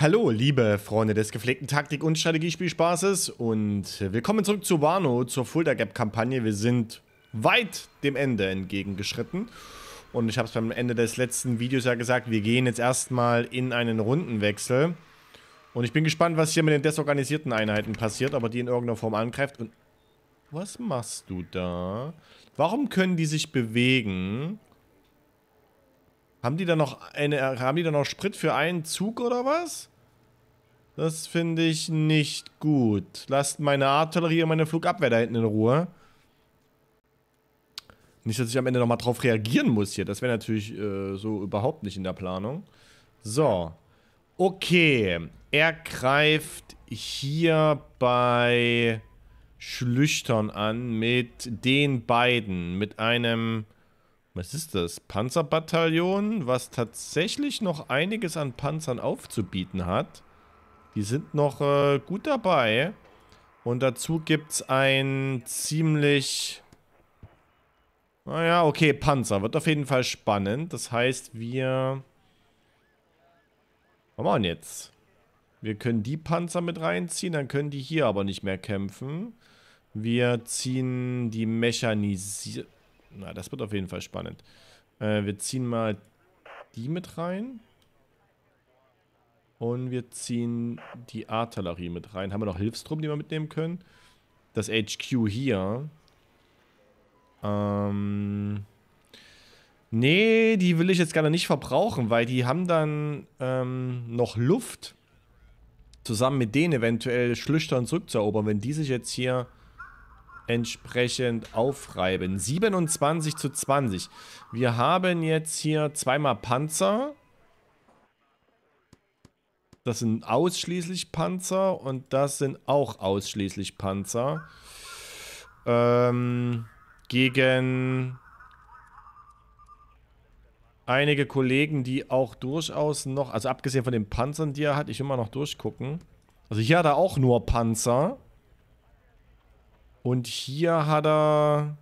Hallo, liebe Freunde des gepflegten Taktik- und Strategiespielspaßes und willkommen zurück zu Wano, zur Fulda Gap-Kampagne. Wir sind weit dem Ende entgegengeschritten und ich habe es beim Ende des letzten Videos ja gesagt, wir gehen jetzt erstmal in einen Rundenwechsel und ich bin gespannt, was hier mit den desorganisierten Einheiten passiert, aber die in irgendeiner Form angreift und... Was machst du da? Warum können die sich bewegen? Haben die da noch eine, haben die da noch Sprit für einen Zug oder was? Das finde ich nicht gut. Lasst meine Artillerie und meine Flugabwehr da hinten in Ruhe. Nicht, dass ich am Ende nochmal drauf reagieren muss hier. Das wäre natürlich äh, so überhaupt nicht in der Planung. So. Okay. Er greift hier bei Schlüchtern an mit den beiden. Mit einem was ist das? Panzerbataillon, was tatsächlich noch einiges an Panzern aufzubieten hat. Die sind noch äh, gut dabei. Und dazu gibt es ein ziemlich... Naja, okay, Panzer. Wird auf jeden Fall spannend. Das heißt, wir... Was machen wir jetzt? Wir können die Panzer mit reinziehen, dann können die hier aber nicht mehr kämpfen. Wir ziehen die Mechanisierung... Na, das wird auf jeden Fall spannend. Äh, wir ziehen mal die mit rein. Und wir ziehen die Artillerie mit rein. Haben wir noch Hilfstruppen, die wir mitnehmen können? Das HQ hier. Ähm... Nee, die will ich jetzt gerne nicht verbrauchen, weil die haben dann ähm, noch Luft, zusammen mit denen eventuell Schlüchtern zurückzuerobern. Wenn die sich jetzt hier entsprechend aufreiben. 27 zu 20. Wir haben jetzt hier zweimal Panzer. Das sind ausschließlich Panzer und das sind auch ausschließlich Panzer. Ähm, gegen einige Kollegen, die auch durchaus noch, also abgesehen von den Panzern, die er hat, ich will mal noch durchgucken. Also hier hat er auch nur Panzer. Und hier hat er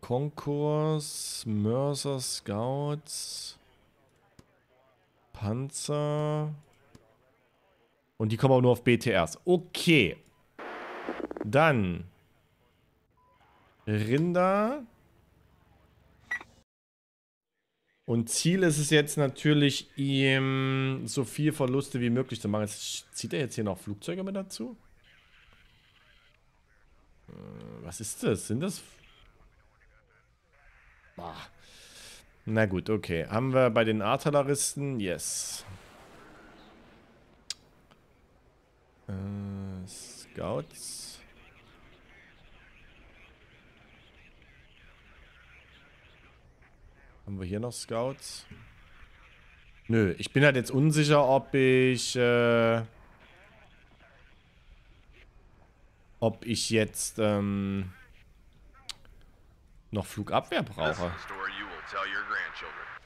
Konkurs, Mörser, Scouts, Panzer. Und die kommen auch nur auf BTRs. Okay. Dann Rinder. Und Ziel ist es jetzt natürlich, ihm so viel Verluste wie möglich zu machen. Jetzt zieht er jetzt hier noch Flugzeuge mit dazu? Äh, was ist das? Sind das... Ah. Na gut, okay. Haben wir bei den Artilleristen? Yes. Äh, Scouts. Haben wir hier noch Scouts? Nö, ich bin halt jetzt unsicher, ob ich... Äh ob ich jetzt ähm, noch Flugabwehr brauche.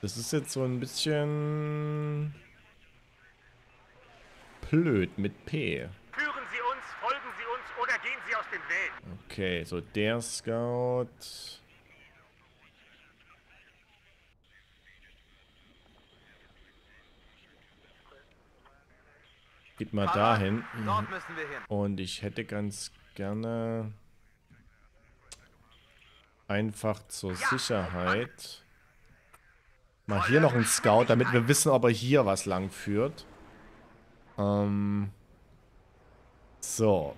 Das ist jetzt so ein bisschen blöd mit P. Führen Sie uns, folgen Sie uns oder gehen Sie aus dem Weg. Okay, so der Scout. Geht mal dahin. Und ich hätte ganz gerne einfach zur Sicherheit mal hier noch einen Scout, damit wir wissen, ob er hier was lang führt. Ähm, so.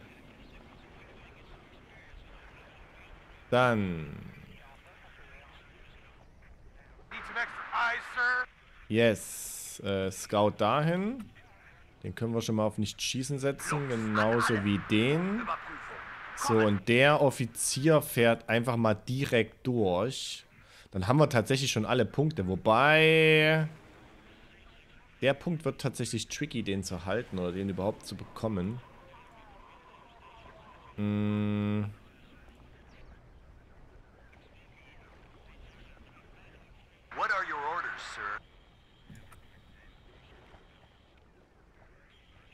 Dann. Yes. Äh, Scout dahin. Den können wir schon mal auf nicht schießen setzen, genauso wie den. So, und der Offizier fährt einfach mal direkt durch. Dann haben wir tatsächlich schon alle Punkte, wobei... Der Punkt wird tatsächlich tricky, den zu halten oder den überhaupt zu bekommen. Hm...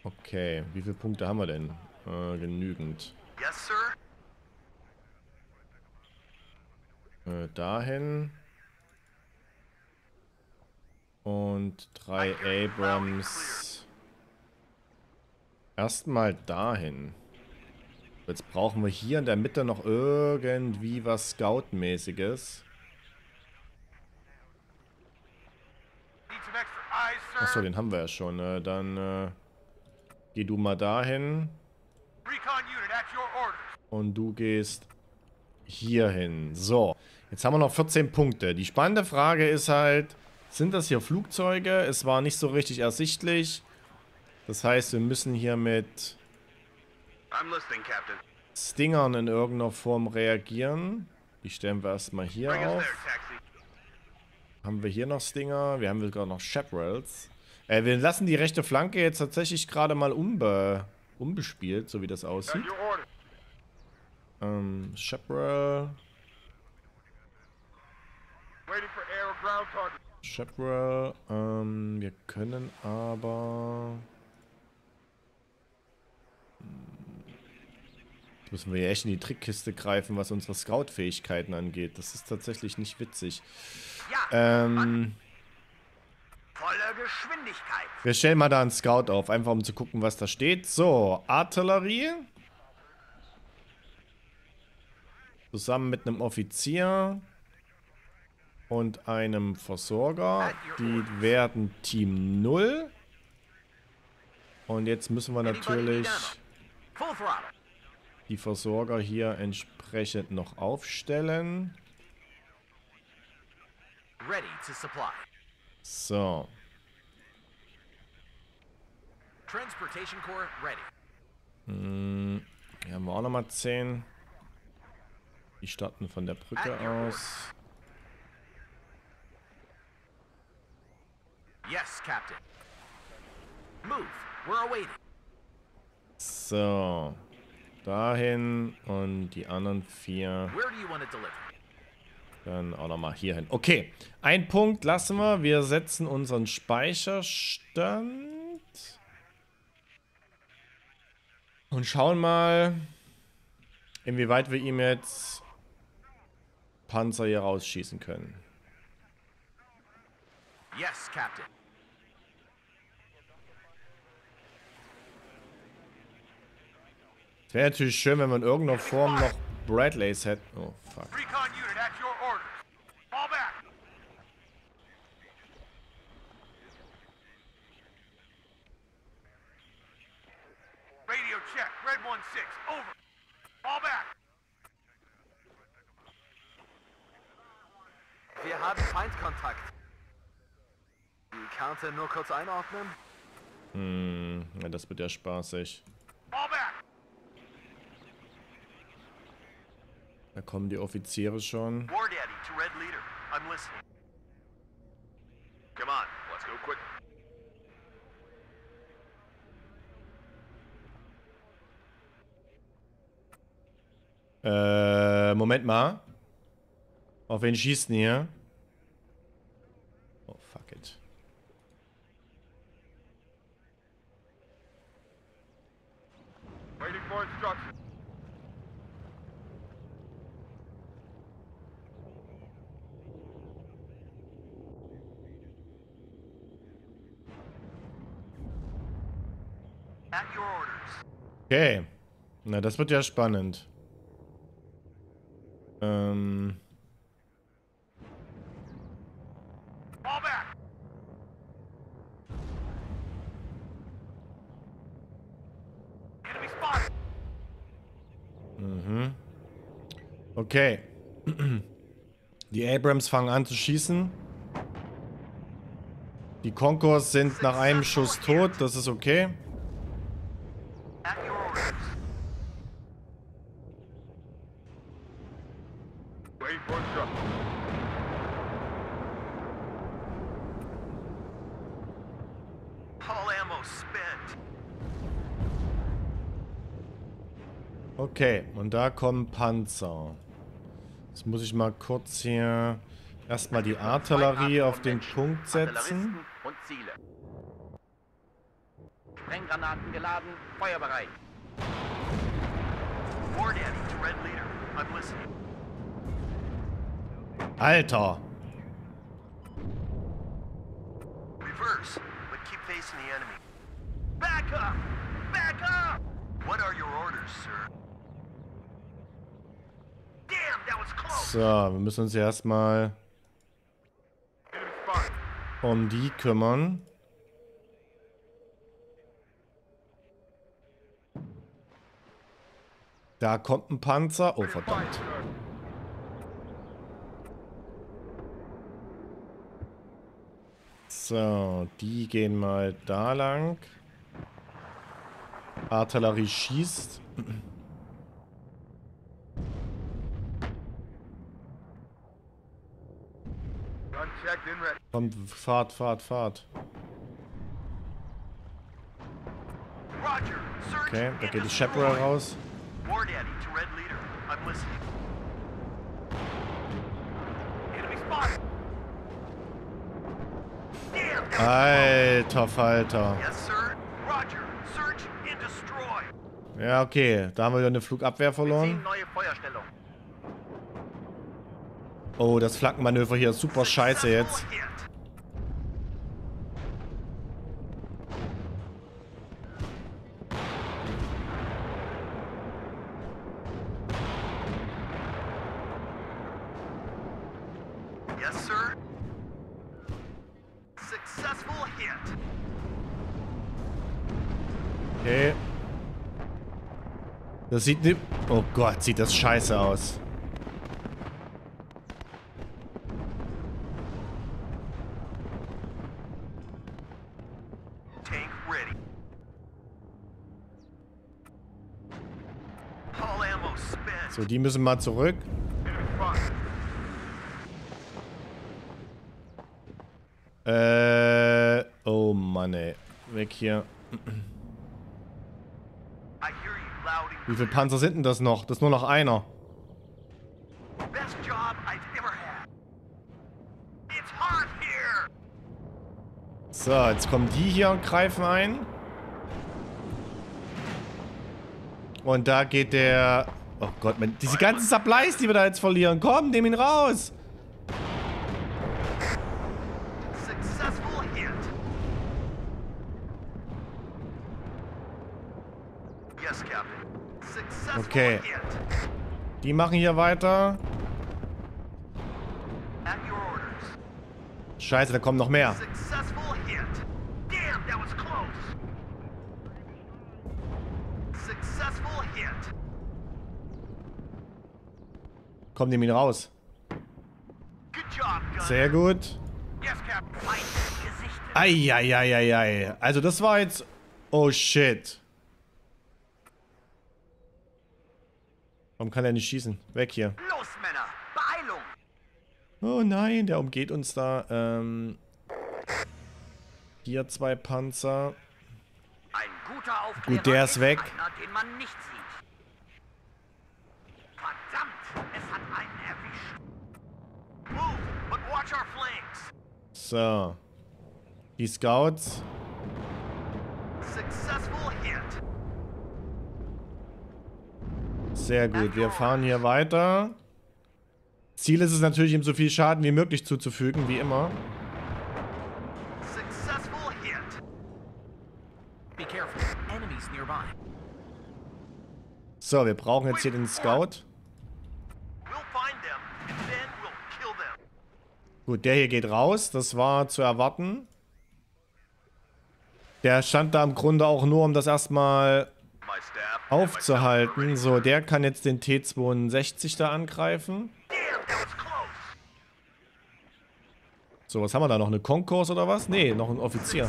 Okay, wie viele Punkte haben wir denn? Äh, genügend. Yes, sir. Äh, dahin. Und drei Abrams. Erstmal dahin. Jetzt brauchen wir hier in der Mitte noch irgendwie was Scout-mäßiges. Achso, den haben wir ja schon. Ne? Dann äh, geh du mal dahin. Und du gehst hier hin. So, jetzt haben wir noch 14 Punkte. Die spannende Frage ist halt, sind das hier Flugzeuge? Es war nicht so richtig ersichtlich. Das heißt, wir müssen hier mit Stingern in irgendeiner Form reagieren. Die stellen wir erstmal hier auf. Haben wir hier noch Stinger? Wir haben sogar noch Chaparrals. Äh, wir lassen die rechte Flanke jetzt tatsächlich gerade mal unbe unbespielt, so wie das aussieht. Ähm, Chaparral. Chaparral. Ähm, wir können aber... Jetzt müssen wir ja echt in die Trickkiste greifen, was unsere Scout-Fähigkeiten angeht. Das ist tatsächlich nicht witzig. Ähm... Volle Geschwindigkeit. Wir stellen mal da einen Scout auf, einfach um zu gucken, was da steht. So, Artillerie. Zusammen mit einem Offizier und einem Versorger. Die werden Team 0. Und jetzt müssen wir natürlich die Versorger hier entsprechend noch aufstellen. So. Transportation Core ready. Hm, hier haben wir auch nochmal 10. Die starten von der Brücke aus. Yes, Captain. Move. We're awaiting. So. Dahin und die anderen vier. Where do you want it delivered? Dann auch nochmal hier hin. Okay, ein Punkt lassen wir. Wir setzen unseren Speicherstand. Und schauen mal, inwieweit wir ihm jetzt Panzer hier rausschießen können. Yes, Captain. Es wäre natürlich schön, wenn wir in irgendeiner Form noch Bradleys hätten. Oh, fuck. Wir haben Feindkontakt. Die Karte nur kurz einordnen? Hm, ja, das wird ja spaßig. Da kommen die Offiziere schon. War Daddy to Red Leader. I'm listening. Come on, let's go quick. Äh, Moment mal. Auf wen schießen hier? Oh, fuck it. Waiting for instructions. Okay. Na, das wird ja spannend. Ähm... Okay. Die Abrams fangen an zu schießen. Die Concourse sind nach einem Schuss tot, das ist okay. Und da kommen Panzer. Jetzt muss ich mal kurz hier erstmal die Artillerie auf den Punkt setzen. Und Ziele. Sprenggranaten geladen, feuerbereit. Alter! Reverse, but keep facing the enemy. Back up! Back up! What are your orders, sir? So, wir müssen uns erstmal um die kümmern. Da kommt ein Panzer. Oh, verdammt. So, die gehen mal da lang. Artillerie schießt. Kommt, fahrt, fahrt, fahrt. Okay, da geht die. Chaparral raus. Alter Falter. Ja, okay. Da haben wir wieder eine Flugabwehr verloren. Oh, das Flankenmanöver hier ist super scheiße jetzt. Successful hit. Yes, sir. Successful hit. Okay. Das sieht ne Oh Gott, sieht das scheiße aus. So, die müssen mal zurück. Enemy spotted. Äh. Oh Mann, ey. Weg hier. Wie viele Panzer sind denn das noch? Das ist nur noch einer. So, jetzt kommen die hier und greifen ein. Und da geht der... Oh Gott, man, diese ganzen Supplies, die wir da jetzt verlieren. Komm, nehm ihn raus. Successful hit. Yes, Captain. Successful Okay. Die machen hier weiter. Scheiße, da kommen noch mehr. Successful hit. Damn, that was close. Successful hit. Komm, nehm ihn raus. Sehr gut. Eieieiei. Also das war jetzt... Oh shit. Warum kann er nicht schießen? Weg hier. Los, Männer. Beeilung. Oh nein, der umgeht uns da. Ähm, hier zwei Panzer. Ein guter Aufklärer Gut, der ist weg. einer. Verdammt, es hat einen erwischt. Move, but watch our flanks. So. Die Scouts. Successful hit. Sehr gut. Wir fahren hier weiter. Ziel ist es natürlich, ihm so viel Schaden wie möglich zuzufügen, wie immer. So, wir brauchen jetzt hier den Scout. Gut, der hier geht raus. Das war zu erwarten. Der stand da im Grunde auch nur, um das erstmal. Aufzuhalten. So, der kann jetzt den T-62 da angreifen. So, was haben wir da noch? Eine Konkurs oder was? Nee, noch ein Offizier.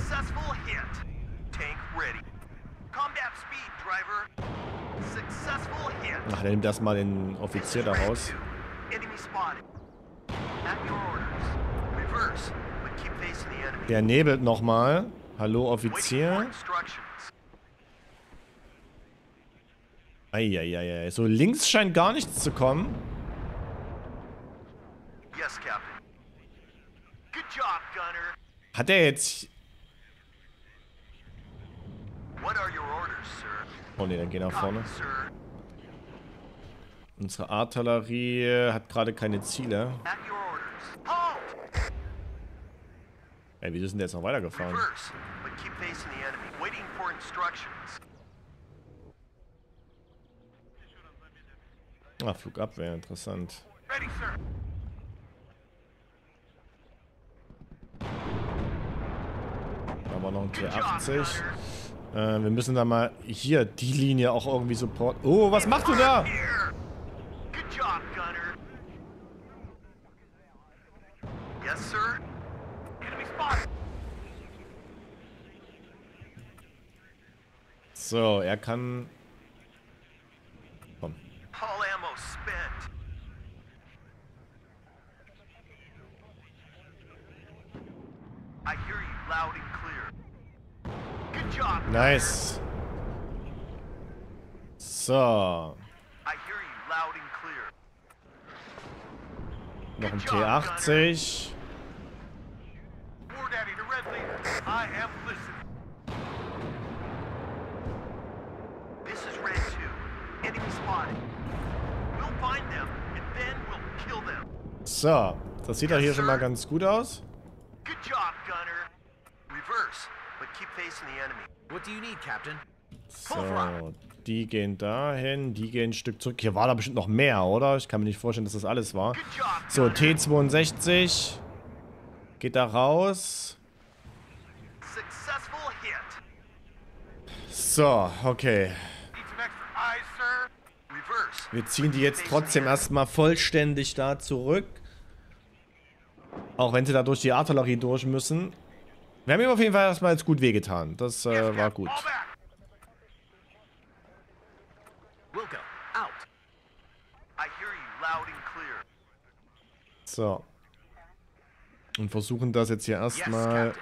Ach, der nimmt erstmal den Offizier da raus. Der nebelt nochmal. Hallo, Offizier. instructions. Eieiei. So, links scheint gar nichts zu kommen. Yes, Captain. Good job, Gunner. Hat er jetzt... What are your orders, sir? Oh ne, dann geh nach vorne. Unsere Artillerie hat gerade keine Ziele. Halt! Ey, wieso sind der jetzt noch weitergefahren? Reverse, but keep facing the enemy. Waiting for instructions. Ah, Flugabwehr, interessant. Ready, sir. War noch ein Good job, T80. Gunner. Äh, wir müssen da mal hier die Linie auch irgendwie support. Oh, was machst du da? So, er kann. Komm. All ammo spent. I hear you loud and clear. Good job. Nice. So. I hear you loud and clear. Noch ein T80. War Daddy to Red Leader. I am listening. This is Red 2. Enemy spotted. We'll find them, and then we'll kill them. So. Das sieht doch hier schon mal ganz gut aus. Good job, Gunner. Reverse, but keep facing the enemy. What do you need, Captain? So. Die gehen dahin. Die gehen ein Stück zurück. Hier war da bestimmt noch mehr, oder? Ich kann mir nicht vorstellen, dass das alles war. So, Gunner. T62. Geht da raus. So, okay. Wir ziehen die jetzt trotzdem erstmal vollständig da zurück. Auch wenn sie da durch die Artillerie durch müssen. Wir haben ihm auf jeden Fall erstmal jetzt gut wehgetan. Das äh, war gut. So. Und versuchen das jetzt hier erstmal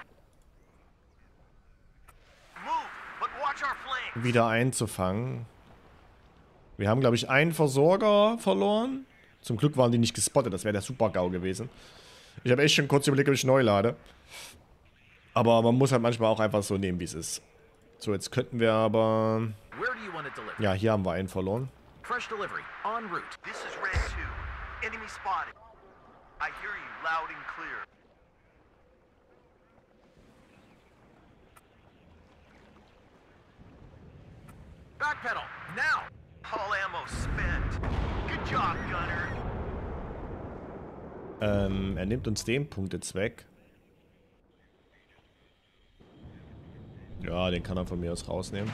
wieder einzufangen. Wir haben, glaube ich, einen Versorger verloren. Zum Glück waren die nicht gespottet. Das wäre der Super-GAU gewesen. Ich habe echt schon kurz überlegt, ob ich neu lade. Aber man muss halt manchmal auch einfach so nehmen, wie es ist. So, jetzt könnten wir aber... Ja, hier haben wir einen verloren. Fresh delivery. En route. This is Red 2. Enemy spotted. I hear you loud and clear. Backpedal. Now. All ammo spent. Good job, Gunner. Ähm, er nimmt uns den Punkt jetzt weg. Ja, den kann er von mir aus rausnehmen.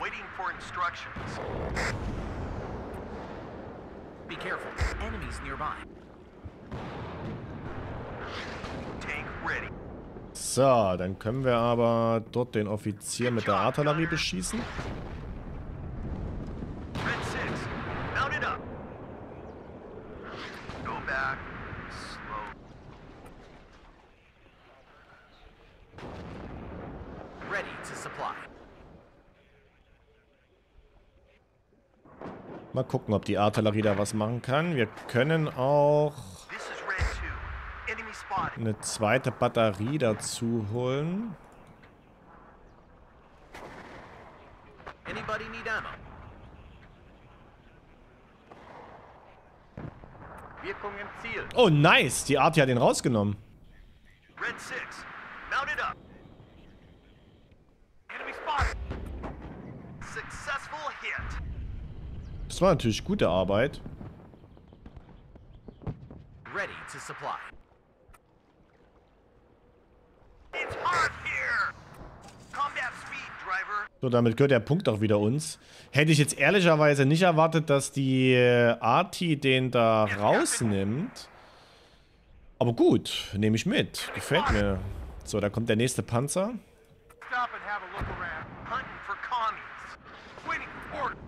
Waiting for instructions. Be careful. Enemies nearby. Tank ready. So, dann können wir aber dort den Offizier mit der Artillerie beschießen. Red 6. Mount it up. Go back. Slow. Ready to supply. Mal gucken, ob die Artillerie da was machen kann. Wir können auch This is Red 2. Enemy spotted. eine zweite Batterie dazu holen. Oh, nice! Die Arti hat den rausgenommen. Red 6. Das war natürlich gute Arbeit. Ready to supply. It's hard here. Combat speed, driver. So, damit gehört der Punkt auch wieder uns. Hätte ich jetzt ehrlicherweise nicht erwartet, dass die äh, Arti den da rausnimmt. Aber gut, nehme ich mit. Gefällt mir. So, da kommt der nächste Panzer. Stop and have a look around. Hunting for commies. Waiting for orders.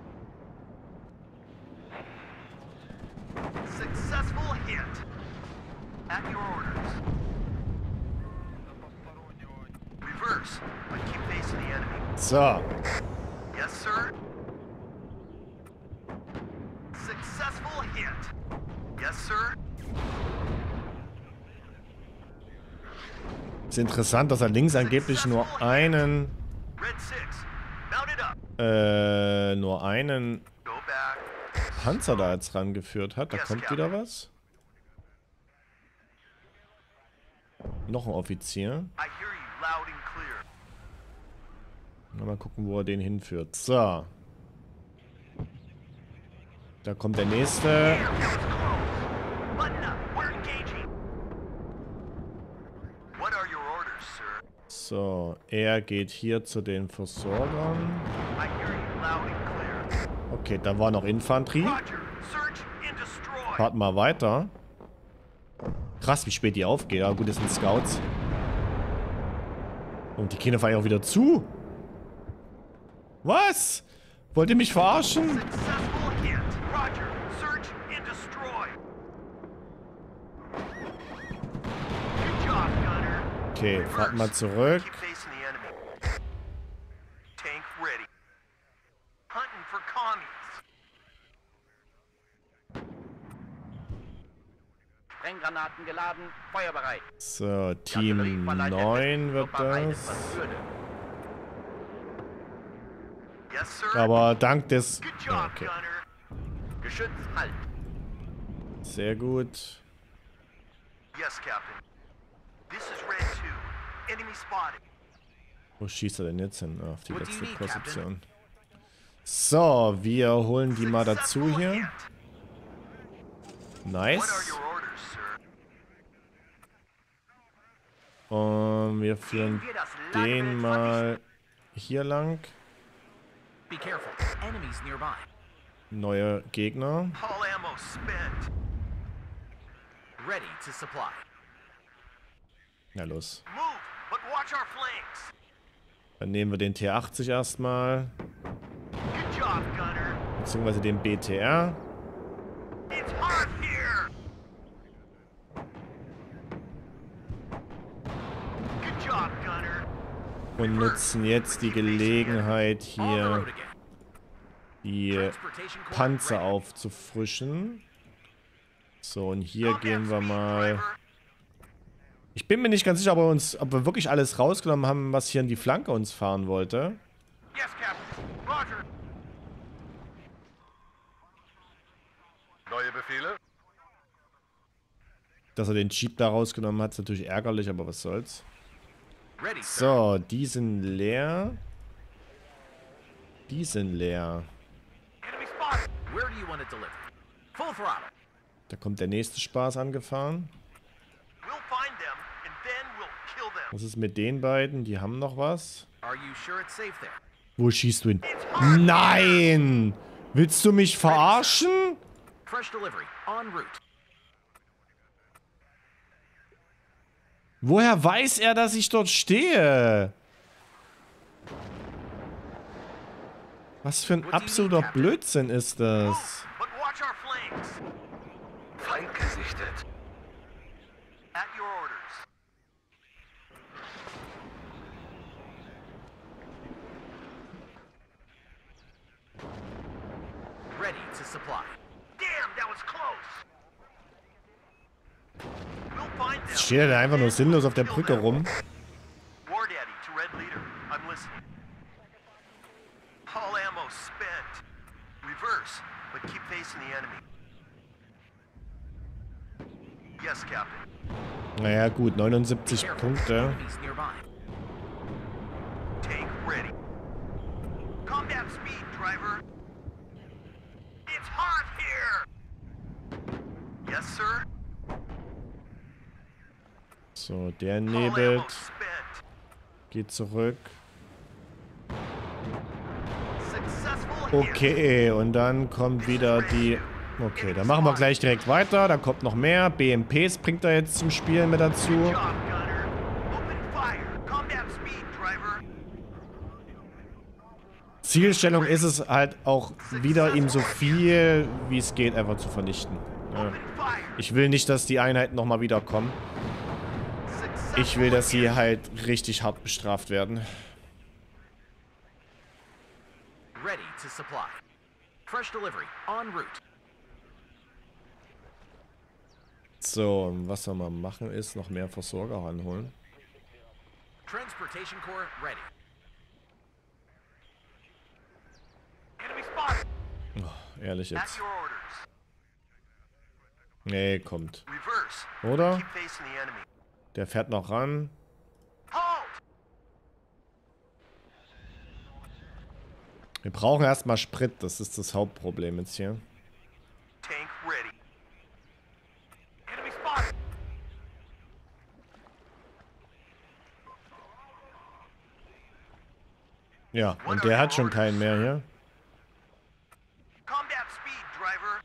Successful hit. At your orders. Reverse, but keep facing the enemy. So, Yes, sir. Successful hit. Yes, sir. ist interessant, dass er links angeblich nur einen, Red 6. Mount it up. äh, nur einen. Panzer da jetzt rangeführt hat. Da kommt wieder was. Noch ein Offizier. Mal gucken, wo er den hinführt. So. Da kommt der nächste. So, er geht hier zu den Versorgern. Okay, da war noch Infanterie. Warten mal weiter. Krass, wie spät die aufgeht. Ja, gut, das sind Scouts. Und die gehen auf einmal auch wieder zu. Was? Wollt ihr mich verarschen? Okay, fahrt mal zurück. Keep facing the enemy. Tank ready. Hunting for commies. Sprenggranaten geladen, feuerbereit. So, Team Artillerie verleiht 9 wird das. Aber dank des... Okay. Geschütz, halt. sehr gut. Yes, Captain. This is Red 2. Enemy spotted. Wo schießt er denn jetzt hin? Ah, Auf die letzte? Position. So, wir holen die mal dazu hier. Nice. your orders, sir? Und wir führen den mal hier lang. Be careful. Enemies nearby. Neue Gegner. Ready to supply. Na los. Move, but watch our flanks. Dann nehmen wir den T80 erstmal. Beziehungsweise den BTR. It's hot here. Good job, Gunner. Und nutzen jetzt die Gelegenheit hier die Panzer aufzufrischen. So, und hier gehen wir mal... Ich bin mir nicht ganz sicher, ob wir, uns, ob wir wirklich alles rausgenommen haben, was hier in die Flanke uns fahren wollte. Neue Befehle? Dass er den Jeep da rausgenommen hat, ist natürlich ärgerlich, aber was soll's. So, die sind leer. Die sind leer. Da kommt der nächste Spaß angefahren. Was ist mit den beiden? Die haben noch was. Wo schießt du hin? Nein! Willst du mich verarschen? Fresh delivery. En route. Woher weiß er, dass ich dort stehe? Was für ein absoluter Blödsinn ist das? Ready to supply. Them. Steht er da einfach nur sinnlos auf der Brücke rum? War Daddy to Red Leader. I'm listening. All ammo spent. Reverse, but keep facing the enemy. Yes, Captain. Naja, gut, 79 Careful. Punkte. Enemies nearby. Tank ready. Combat speed, driver. It's hot here. Yes, sir. So, der nebelt. Geht zurück. Okay, und dann kommt wieder die... Okay, dann machen wir gleich direkt weiter. Da kommt noch mehr. BMPs bringt er jetzt zum Spielen mit dazu. Zielstellung ist es halt auch wieder ihm so viel wie es geht einfach zu vernichten. Ich will nicht, dass die Einheiten nochmal wiederkommen. Ich will, dass sie halt richtig hart bestraft werden. Ready to supply. Fresh delivery. En route. So, und was wir mal machen ist, noch mehr Versorger ranholen. Transportation Corps ready. Spotted. Ehrlich jetzt. Nee, kommt. Oder? Der fährt noch ran. Wir brauchen erstmal Sprit. Das ist das Hauptproblem jetzt hier. Ja, und der hat schon keinen mehr hier. Combat speed, driver.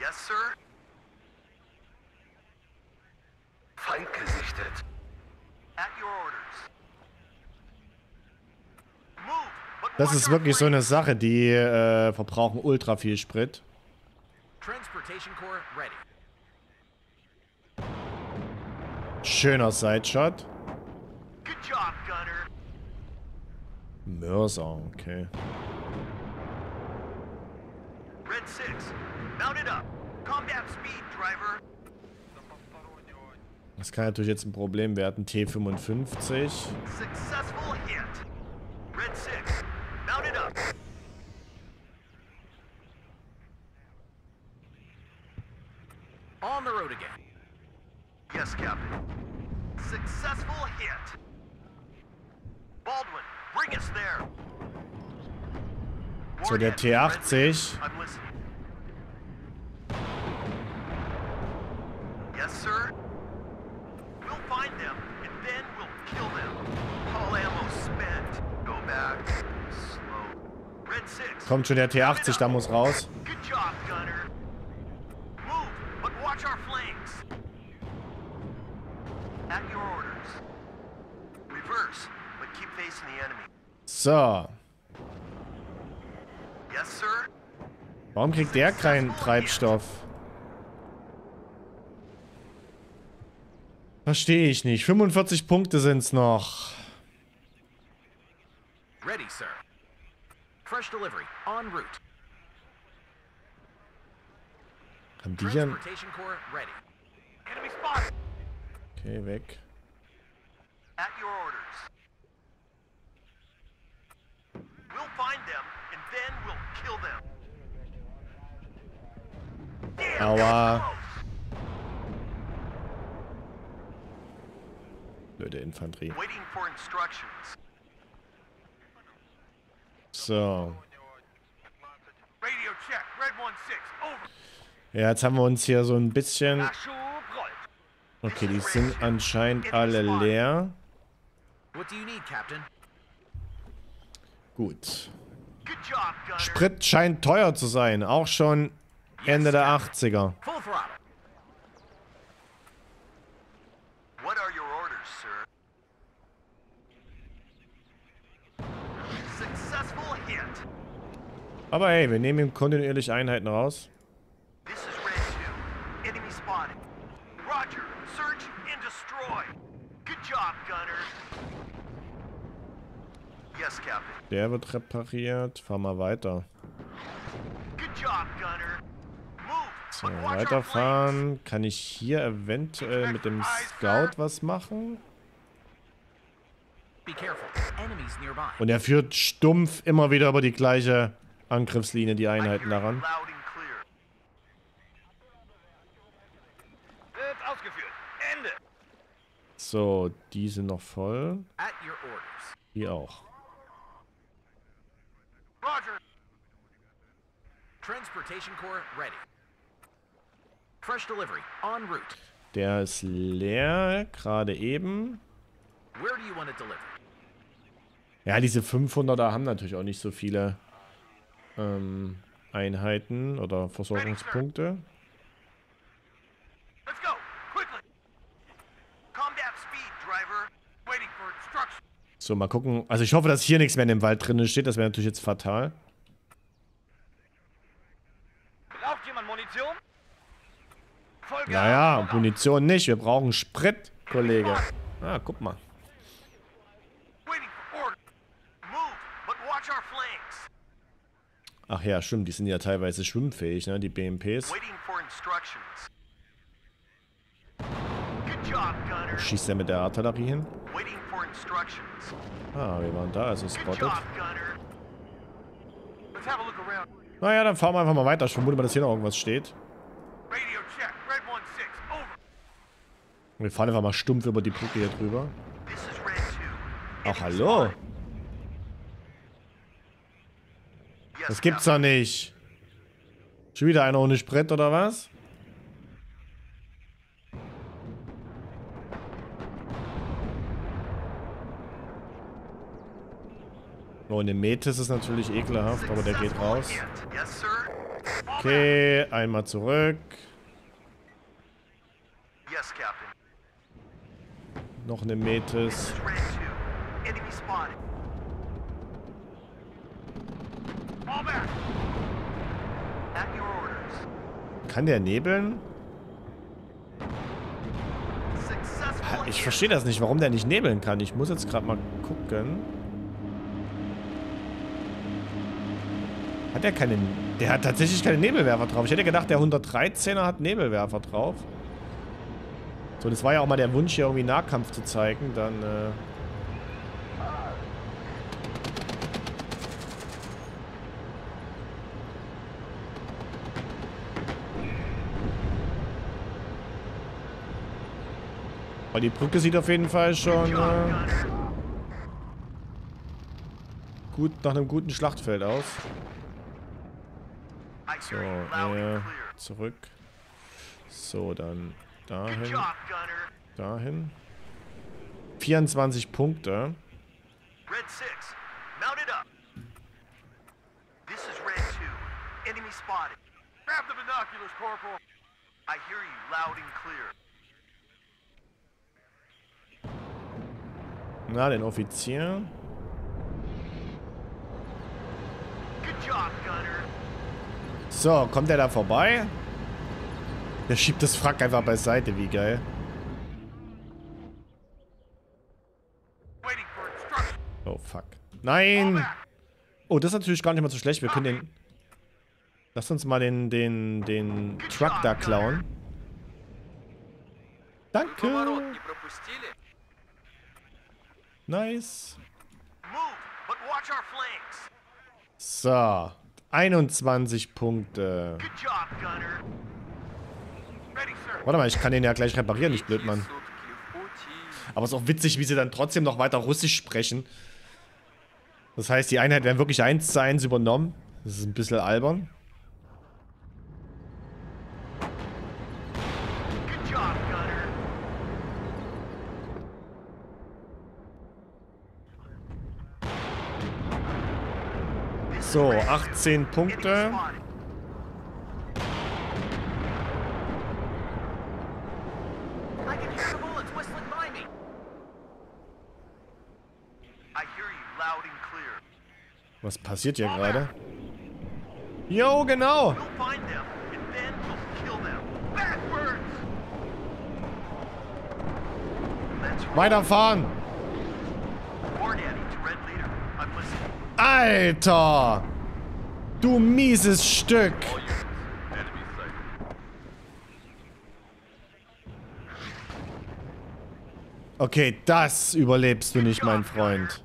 Yes, sir. Feind gesichtet. At your orders. Move, but Das ist wirklich so eine. Sache, die äh, verbrauchen ultra viel Sprit. Schöner Sideshot. Mörser, okay. Red 6, mount it up. Combat speed, driver. Das kann natürlich jetzt ein Problem werden. T55. Successful hit. Red 6, mount it up. On the road again. Yes, Captain. Successful hit. Baldwin, bring us there. So, der Warhead, Red T80. six, I'm listening. Yes, sir. We'll find them, and then we'll kill them. All ammo spent. Go back. Slow. Red 6. Kommt schon der mount it T80, up. da muss raus. Good job, gunner. Move, but watch our flanks. At your orders. Reverse, but keep facing the enemy. So. Warum kriegt der keinen Treibstoff? Verstehe ich nicht. 45 Punkte sind's noch. Ready, sir. Fresh delivery. En route. Haben die hier... Okay, weg. At your orders. We'll find them, and then we'll kill them. Aua. Blöde Infanterie. Waiting for instructions. So. Radio check. Red 1-6. Over. Ja, jetzt haben wir uns hier so ein bisschen... Okay, die sind anscheinend alle leer. What do you need, Captain? Gut. Sprit scheint teuer zu sein. Auch schon Ende der 80er. Full throttle. What are your orders, sir? Successful hit. Aber hey, wir nehmen ihm kontinuierlich Einheiten raus. This is Red 2. Enemy spotted. Roger. Search and destroy. Good job, gunner. Yes, Captain. Der wird repariert. Fahr mal weiter. So, weiterfahren. Kann ich hier eventuell mit dem Scout was machen? Und er führt stumpf immer wieder über die gleiche Angriffslinie die Einheiten daran. So, die sind noch voll. Die auch. Transportation Core ready. Fresh delivery. En route. Der ist leer, gerade eben. Where do you want it delivered? Ja, diese 500er haben natürlich auch nicht so viele ähm, Einheiten oder Versorgungspunkte. So, mal gucken. Also ich hoffe, dass hier nichts mehr in dem Wald drin steht. Das wäre natürlich jetzt fatal. Naja. Munition nicht. Wir brauchen Sprit, Kollege. Ah, guck mal. Ach ja, stimmt. Die sind ja teilweise schwimmfähig, ne? Die BMPs. Schießt er mit der Artillerie hin? Ah, wir waren da, also spotted. around. Naja, dann fahren wir einfach mal weiter. Ich vermute mal, dass hier noch irgendwas steht. Radio check. Red 1-6. Over. Wir fahren einfach mal stumpf über die Brücke hier drüber. This is Red 2. Ach, hallo. Das gibt's doch nicht. Schon wieder einer ohne Sprit oder was? Oh, eine Metis ist natürlich ekelhaft, aber der geht raus. Okay, einmal zurück. Yes, Captain. Noch eine Metis. is Red 2. Enemy spotted. Fall back. At your orders. Kann der nebeln? Ich verstehe das nicht, warum der nicht nebeln kann. Ich muss jetzt gerade mal gucken. Hat er keinen... Der hat tatsächlich keine Nebelwerfer drauf. Ich hätte gedacht, der 113er hat Nebelwerfer drauf. So, das war ja auch mal der Wunsch, hier irgendwie Nahkampf zu zeigen. Dann, äh... Aber die Brücke sieht auf jeden Fall schon äh, gut nach einem guten Schlachtfeld aus. So, äh, zurück. So, dann dahin, dahin. 24 Punkte. Red 6, mount it up. This is Red 2. Enemy spotted. Grab the binoculars, Corporal. I hear you loud and clear. Na, den Offizier. Good job, Gunner. So, kommt der da vorbei? Der schiebt das Frack einfach beiseite, wie geil. Oh, fuck. Nein! Oh, das ist natürlich gar nicht mal so schlecht. Wir können den... Lass uns mal den, den, den Truck da klauen. Danke! Nice. So. 21 Punkte. Good job, Gunner. Warte mal, ich kann den ja gleich reparieren, nicht blöd, Mann. Aber es ist auch witzig, wie sie dann trotzdem noch weiter Russisch sprechen. Das heißt, die Einheit werden wirklich eins zu eins übernommen. Das ist ein bisschen albern. So, Red 2. 18 Enemy Punkte. Was passiert hier gerade? Jo, genau. Weiterfahren. Alter. Du mieses Stück. Okay, das überlebst du nicht, mein Freund.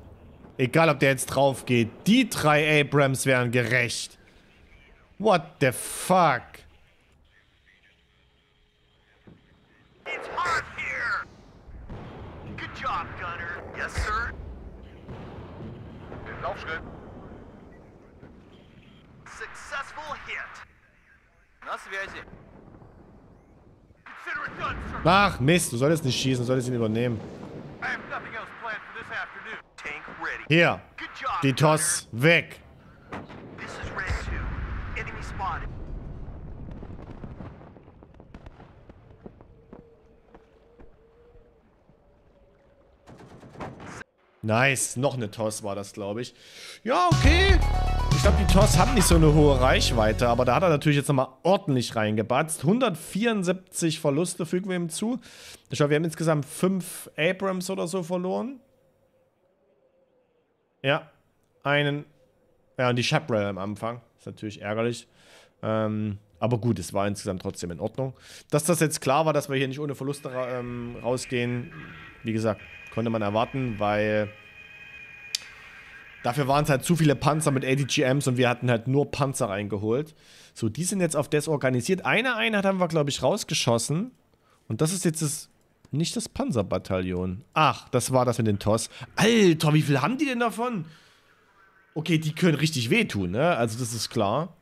Egal, ob der jetzt drauf geht. Die drei Abrams wären gerecht. What the fuck? It's hot here! Good job, Gunner. Yes, sir? In Laufschritt. Successful hit. На связи. Consider it done, sir. Ach, Mist, du solltest nicht schießen, du solltest ihn übernehmen. Hier, die TOS weg. Gunner. This is Red 2. Enemy spotted. Nice, noch eine TOS war das, glaube ich. Ja, okay. Ich glaube, die TOS haben nicht so eine hohe Reichweite, aber da hat er natürlich jetzt nochmal ordentlich reingebatzt. 174 Verluste fügen wir ihm zu. Ich glaube, wir haben insgesamt 5 Abrams oder so verloren. Ja, einen. Ja, und die Chaparral am Anfang. Ist natürlich ärgerlich. Ähm, aber gut, es war insgesamt trotzdem in Ordnung. Dass das jetzt klar war, dass wir hier nicht ohne Verluste ra ähm, rausgehen, wie gesagt, konnte man erwarten, weil Dafür waren es halt zu viele Panzer mit ADGMs und wir hatten halt nur Panzer reingeholt. So, die sind jetzt auf desorganisiert. Eine Einheit haben wir, glaube ich, rausgeschossen. Und das ist jetzt das, nicht das Panzerbataillon. Ach, das war das mit den TOS. Alter, wie viel haben die denn davon? Okay, die können richtig wehtun, ne? Also das ist klar.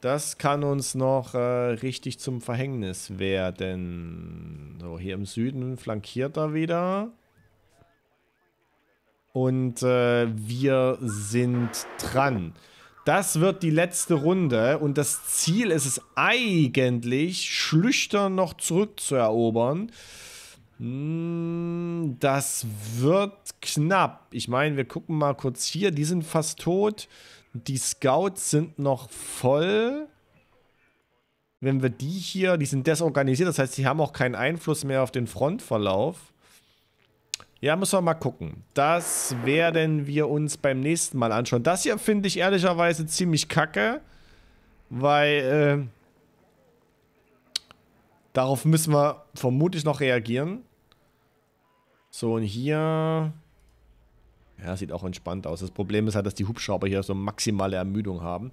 Das kann uns noch äh, richtig zum Verhängnis werden. So, hier im Süden flankiert er wieder. Und äh, wir sind dran. Das wird die letzte Runde und das Ziel ist es eigentlich, Schlüchtern noch zurückzuerobern. Hm, das wird knapp. Ich meine, wir gucken mal kurz hier. Die sind fast tot. Die Scouts sind noch voll. Wenn wir die hier, die sind desorganisiert, das heißt, die haben auch keinen Einfluss mehr auf den Frontverlauf. Ja, müssen wir mal gucken. Das werden wir uns beim nächsten Mal anschauen. Das hier finde ich ehrlicherweise ziemlich kacke, weil äh, darauf müssen wir vermutlich noch reagieren. So, und hier... Ja, sieht auch entspannt aus. Das Problem ist halt, dass die Hubschrauber hier so maximale Ermüdung haben.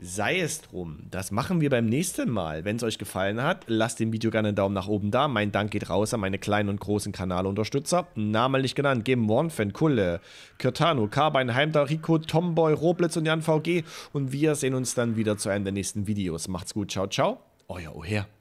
Sei es drum, das machen wir beim nächsten Mal. Wenn es euch gefallen hat, lasst dem Video gerne einen Daumen nach oben da. Mein Dank geht raus an meine kleinen und großen Kanalunterstützer. Namentlich genannt One, Fan Kulle, Kirtano, Carbine, Heimdall, Rico, Tomboy, Roblitz und Jan VG. Und wir sehen uns dann wieder zu einem der nächsten Videos. Macht's gut, ciao, ciao. Euer Oher.